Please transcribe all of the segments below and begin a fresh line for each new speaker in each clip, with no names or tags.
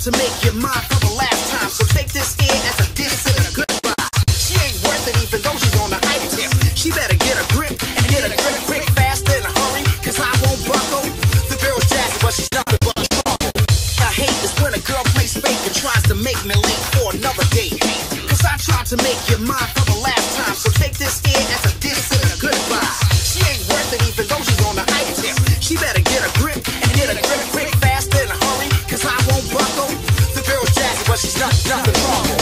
to make your mind for the last time. So take this in as a diss and a goodbye. She ain't worth it even though she's on the hype tip. She better get a grip and get a grip quick, fast, in a hurry, cause I won't buckle. The girl's jazzy, but she's nothing
but trouble. I hate this when a girl plays fake and tries to make me late for another
date. Cause I tried to make your mind for the she's not, nothing wrong.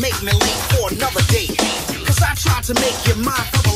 make me late for another day. Cause I tried to make your mind